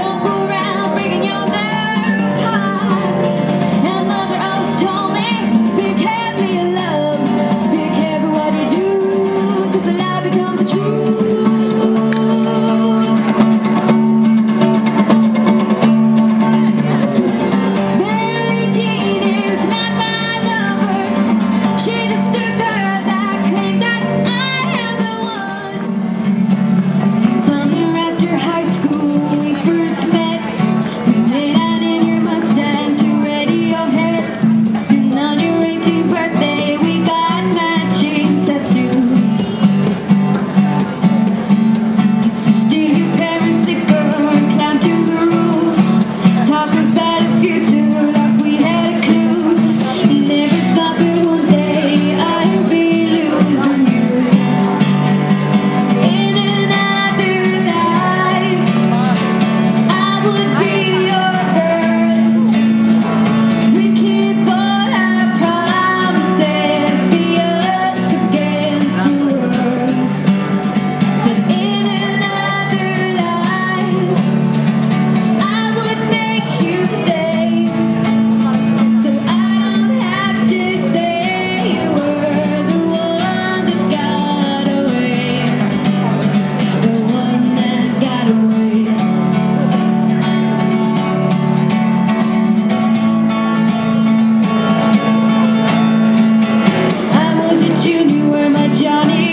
don't you knew where my Johnny